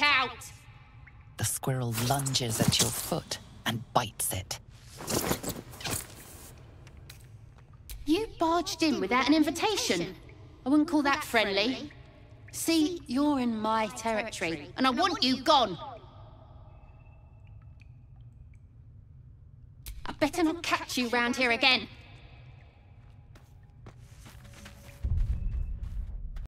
out! The squirrel lunges at your foot and bites it. You barged in without an invitation. I wouldn't call that friendly. See, you're in my territory, and I want you gone. I better not catch you round here again.